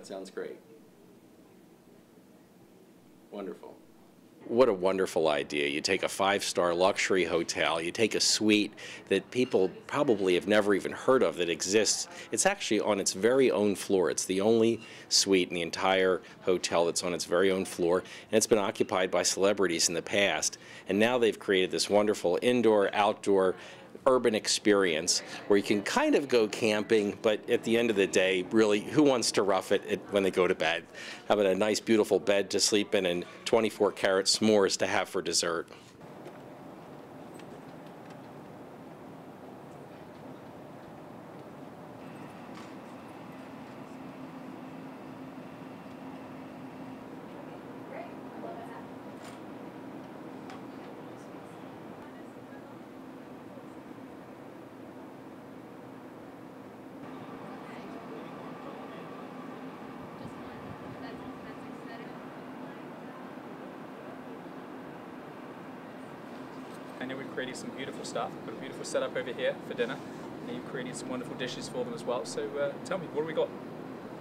That sounds great. Wonderful. What a wonderful idea. You take a five star luxury hotel, you take a suite that people probably have never even heard of that exists. It's actually on its very own floor. It's the only suite in the entire hotel that's on its very own floor, and it's been occupied by celebrities in the past. And now they've created this wonderful indoor, outdoor, urban experience where you can kind of go camping, but at the end of the day, really, who wants to rough it when they go to bed? Having a nice, beautiful bed to sleep in and 24 karat s'mores to have for dessert. I know we've created some beautiful stuff. We've got a beautiful setup over here for dinner. And you've created some wonderful dishes for them as well. So uh, tell me, what have we got?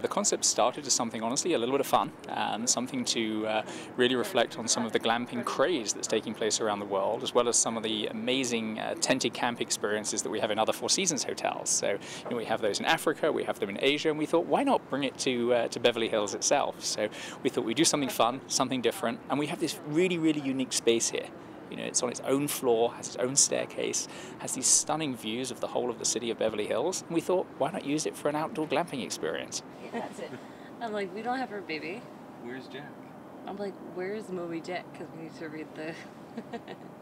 The concept started as something, honestly, a little bit of fun, um, something to uh, really reflect on some of the glamping craze that's taking place around the world, as well as some of the amazing uh, tented camp experiences that we have in other Four Seasons hotels. So you know, we have those in Africa, we have them in Asia, and we thought, why not bring it to uh, to Beverly Hills itself? So we thought we'd do something fun, something different, and we have this really, really unique space here. You know, it's on its own floor, has its own staircase, has these stunning views of the whole of the city of Beverly Hills. And we thought, why not use it for an outdoor glamping experience? Yeah, that's it. I'm like, we don't have our baby. Where's Jack? I'm like, where's Moby Jack? Because we need to read the.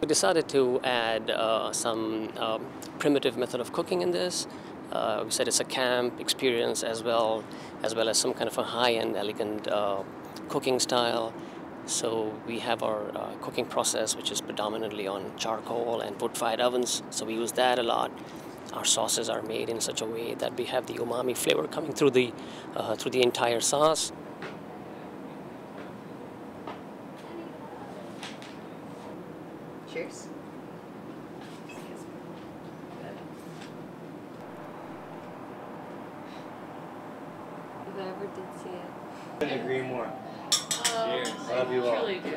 We decided to add uh, some um, primitive method of cooking in this. Uh, we said it's a camp experience as well, as well as some kind of a high-end, elegant uh, cooking style. So we have our uh, cooking process, which is predominantly on charcoal and wood-fired ovens. So we use that a lot. Our sauces are made in such a way that we have the umami flavor coming through the uh, through the entire sauce. Cheers. If I ever did see it. Couldn't agree more. Cheers. Love you all. Truly do.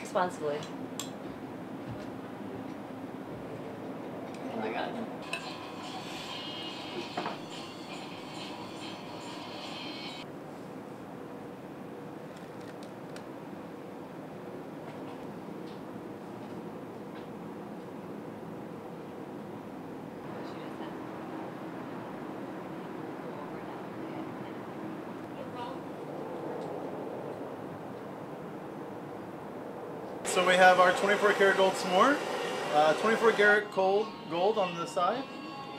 Responsibly. So we have our 24 karat gold s'more, uh, 24 karat gold gold on the side,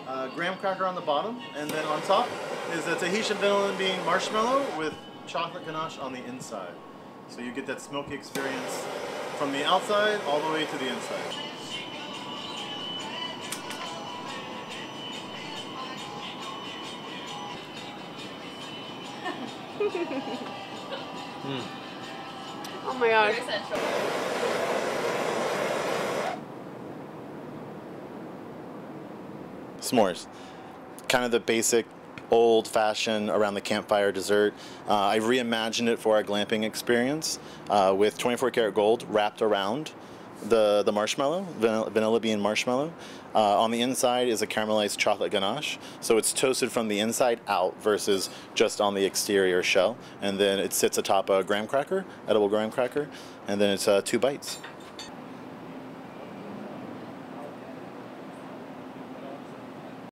uh, graham cracker on the bottom, and then on top is a Tahitian vanilla bean marshmallow with chocolate ganache on the inside. So you get that smoky experience from the outside all the way to the inside. Oh my gosh. S'mores. Kind of the basic old fashioned around the campfire dessert. Uh, I reimagined it for our glamping experience uh, with 24 karat gold wrapped around the, the marshmallow, vanilla, vanilla bean marshmallow. Uh, on the inside is a caramelized chocolate ganache. So it's toasted from the inside out versus just on the exterior shell. And then it sits atop a graham cracker, edible graham cracker, and then it's uh, two bites.